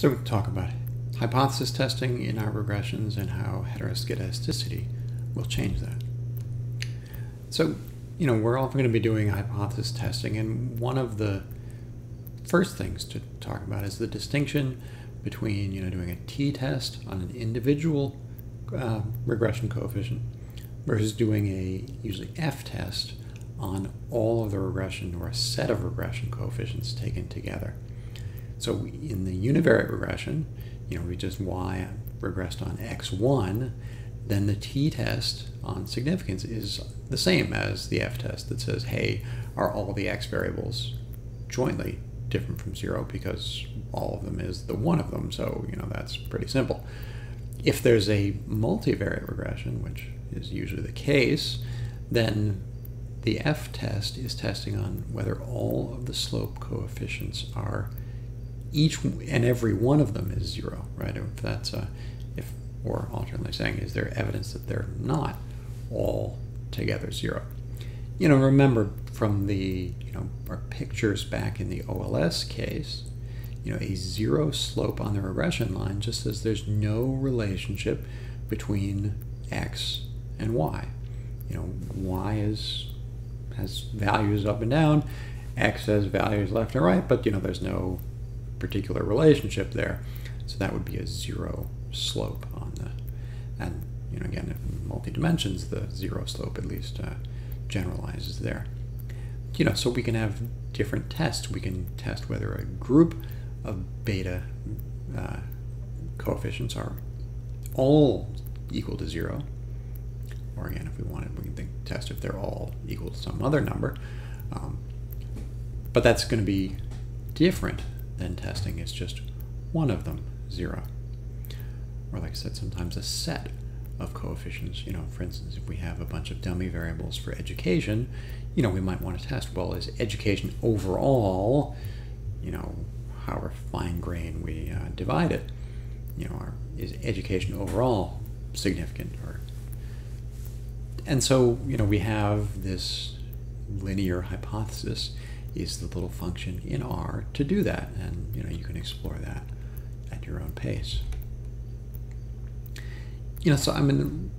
So, we talk about hypothesis testing in our regressions and how heteroskedasticity will change that. So, you know, we're often going to be doing hypothesis testing, and one of the first things to talk about is the distinction between, you know, doing a t-test on an individual uh, regression coefficient versus doing a usually f-test on all of the regression or a set of regression coefficients taken together. So in the univariate regression, you know, we just y regressed on x1, then the t-test on significance is the same as the f-test that says, hey, are all the x variables jointly different from zero because all of them is the one of them, so, you know, that's pretty simple. If there's a multivariate regression, which is usually the case, then the f-test is testing on whether all of the slope coefficients are each and every one of them is zero, right? If that's a, if or alternately saying, is there evidence that they're not all together zero? You know, remember from the you know our pictures back in the OLS case, you know, a zero slope on the regression line just says there's no relationship between x and y. You know, y is has values up and down, x has values left and right, but you know, there's no particular relationship there. So that would be a zero slope on the, and you know, again, in multi-dimensions, the zero slope at least uh, generalizes there. You know, so we can have different tests. We can test whether a group of beta uh, coefficients are all equal to zero. Or again, if we wanted, we can think, test if they're all equal to some other number. Um, but that's going to be different then testing is just one of them, zero. Or like I said, sometimes a set of coefficients. You know, for instance, if we have a bunch of dummy variables for education, you know, we might want to test, well, is education overall, you know, however fine grain we uh, divide it, you know, is education overall significant? Or And so, you know, we have this linear hypothesis is the little function in R to do that. And you know, you can explore that at your own pace. You know, so I mean,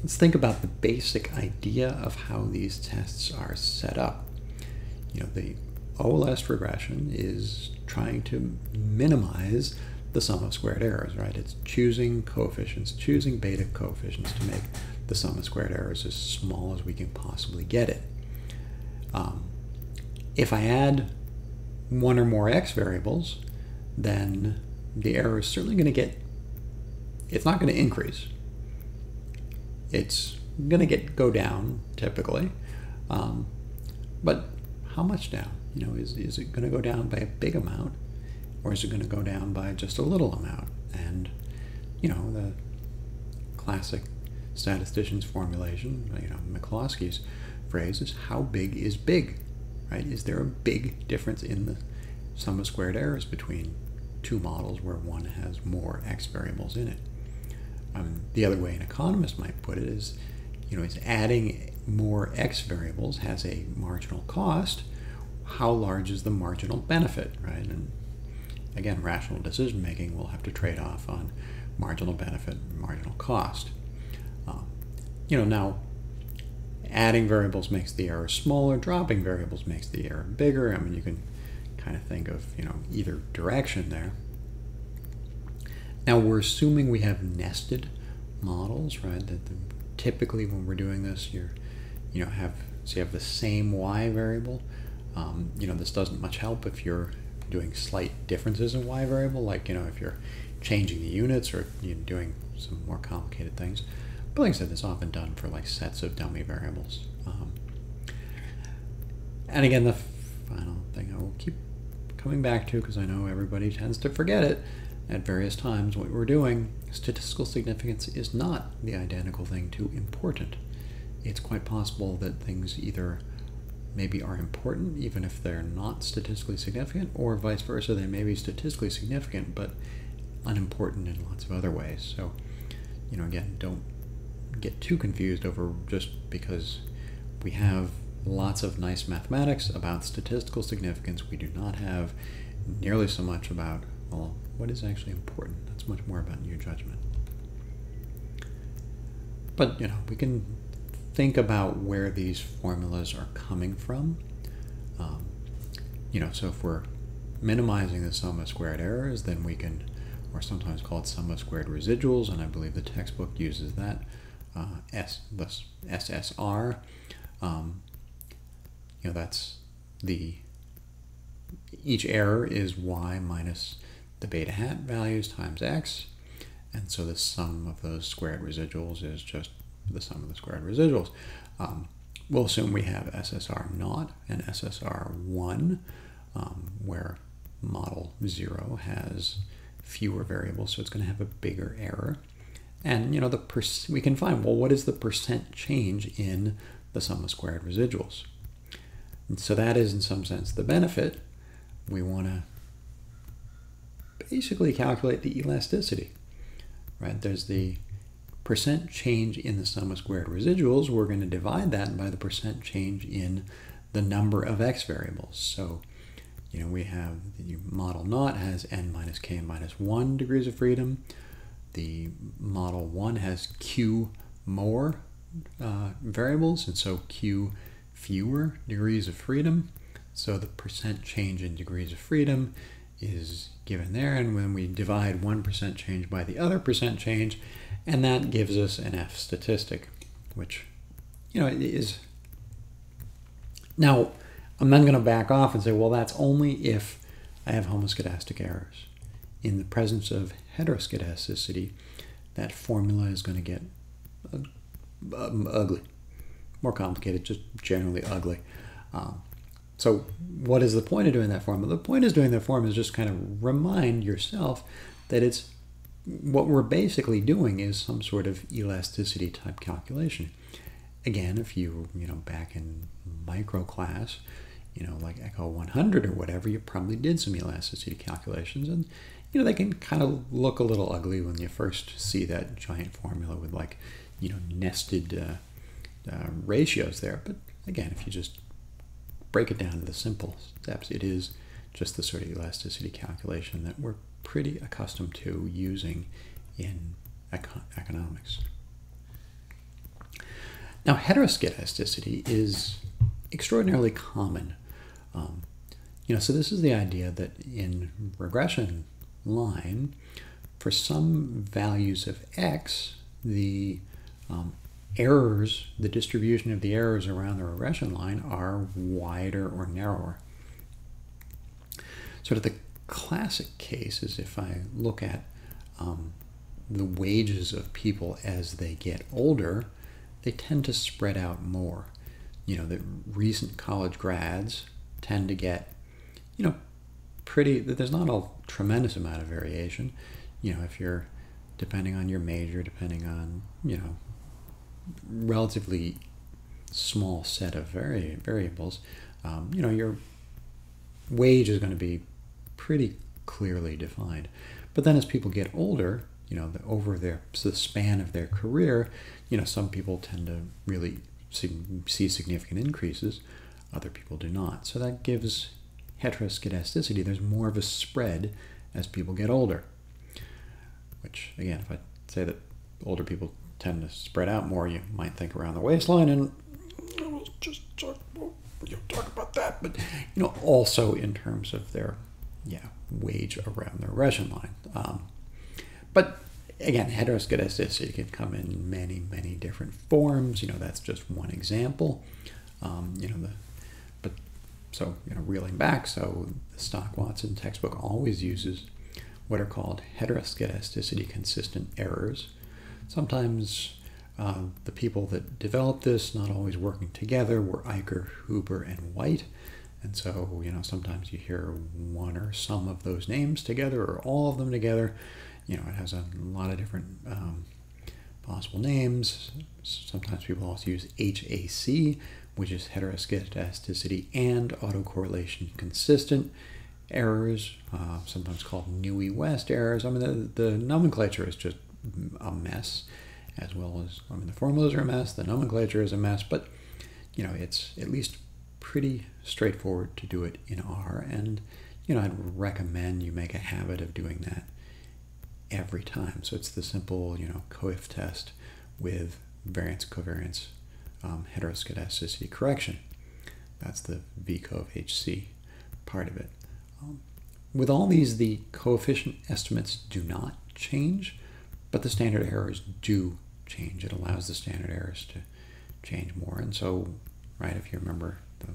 let's think about the basic idea of how these tests are set up. You know, the OLS regression is trying to minimize the sum of squared errors, right? It's choosing coefficients, choosing beta coefficients to make the sum of squared errors as small as we can possibly get it. Um, if I add one or more x variables, then the error is certainly going to get, it's not going to increase. It's going to get go down typically. Um, but how much down? You know, is, is it going to go down by a big amount or is it going to go down by just a little amount? And, you know, the classic statistician's formulation, you know, McCloskey's phrase is how big is big? Right? Is there a big difference in the sum of squared errors between two models where one has more x variables in it? Um, the other way an economist might put it is, you know, is adding more x variables has a marginal cost. How large is the marginal benefit, right? And again, rational decision making will have to trade off on marginal benefit and marginal cost. Um, you know, now adding variables makes the error smaller, dropping variables makes the error bigger. I mean, you can kind of think of, you know, either direction there. Now we're assuming we have nested models, right? That the, typically when we're doing this, you're, you know, have so you have the same y variable. Um, you know, this doesn't much help if you're doing slight differences in y variable, like you know, if you're changing the units or you're doing some more complicated things. But like I said, it's often done for like sets of dummy variables. Um, and again, the final thing I will keep coming back to because I know everybody tends to forget it at various times what we're doing, statistical significance is not the identical thing to important. It's quite possible that things either maybe are important even if they're not statistically significant, or vice versa, they may be statistically significant but unimportant in lots of other ways. So, you know, again, don't get too confused over just because we have lots of nice mathematics about statistical significance. We do not have nearly so much about well, what is actually important? That's much more about your judgment. But, you know, we can think about where these formulas are coming from. Um, you know, so if we're minimizing the sum of squared errors, then we can, or sometimes called sum of squared residuals, and I believe the textbook uses that, uh, S, SSR. Um, you know, that's the, each error is y minus the beta hat values times x, and so the sum of those squared residuals is just the sum of the squared residuals. Um, we'll assume we have SSR naught and SSR 1, um, where model 0 has fewer variables, so it's going to have a bigger error. And you know the we can find well what is the percent change in the sum of squared residuals. And so that is in some sense the benefit. We want to basically calculate the elasticity. Right? There's the percent change in the sum of squared residuals. We're going to divide that by the percent change in the number of x variables. So you know, we have the model naught has n minus k minus 1 degrees of freedom. The model 1 has q more uh, variables, and so q fewer degrees of freedom. So the percent change in degrees of freedom is given there, and when we divide 1% change by the other percent change, and that gives us an F statistic, which, you know, is... Now, I'm then going to back off and say, well, that's only if I have homoscedastic errors. In the presence of heteroscedasticity, that formula is going to get um, ugly, more complicated, just generally ugly. Um, so what is the point of doing that formula? The point is doing that formula is just kind of remind yourself that it's what we're basically doing is some sort of elasticity type calculation. Again, if you, you know, back in micro class, you know, like Eco 100 or whatever, you probably did some elasticity calculations. And, you know, they can kind of look a little ugly when you first see that giant formula with like, you know, nested uh, uh, ratios there. But again, if you just break it down to the simple steps, it is just the sort of elasticity calculation that we're pretty accustomed to using in econ economics. Now, heteroscedasticity is extraordinarily common um, you know, so this is the idea that in regression line, for some values of x, the um, errors, the distribution of the errors around the regression line are wider or narrower. Sort of the classic case is if I look at um, the wages of people as they get older, they tend to spread out more. You know, the recent college grads tend to get, you know, pretty, there's not a tremendous amount of variation. You know, if you're, depending on your major, depending on, you know, relatively small set of vari variables, um, you know, your wage is going to be pretty clearly defined. But then as people get older, you know, the, over their the span of their career, you know, some people tend to really see, see significant increases. Other people do not. So that gives heteroscedasticity. There's more of a spread as people get older. Which, again, if I say that older people tend to spread out more, you might think around the waistline and we'll just talk, you talk about that. But, you know, also in terms of their, yeah, wage around the regression line. Um, but again, heteroscedasticity can come in many, many different forms. You know, that's just one example. Um, you know, the so, you know, reeling back, so the Stock-Watson textbook always uses what are called heteroscedasticity consistent errors. Sometimes uh, the people that developed this, not always working together, were Eicker, Huber, and White. And so, you know, sometimes you hear one or some of those names together or all of them together. You know, it has a lot of different um, possible names. Sometimes people also use HAC, which is heteroscedasticity and autocorrelation consistent errors, uh, sometimes called Newey West errors. I mean, the, the nomenclature is just a mess, as well as, I mean, the formulas are a mess, the nomenclature is a mess, but, you know, it's at least pretty straightforward to do it in R. And, you know, I'd recommend you make a habit of doing that every time. So it's the simple, you know, coeftest with variance covariance um, heteroscedasticity correction. That's the VCOV HC part of it. Um, with all these, the coefficient estimates do not change, but the standard errors do change. It allows the standard errors to change more. And so, right, if you remember the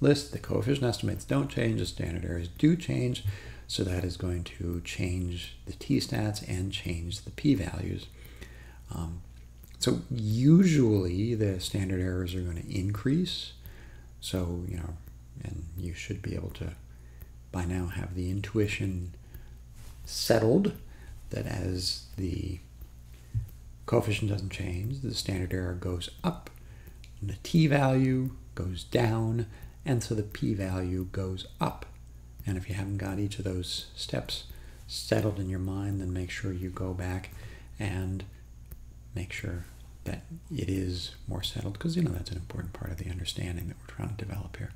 list, the coefficient estimates don't change, the standard errors do change. So that is going to change the t-stats and change the p-values. Um, so usually the standard errors are going to increase. So, you know, and you should be able to by now have the intuition settled that as the coefficient doesn't change, the standard error goes up, and the t-value goes down, and so the p-value goes up. And if you haven't got each of those steps settled in your mind, then make sure you go back and make sure that it is more settled because you know that's an important part of the understanding that we're trying to develop here.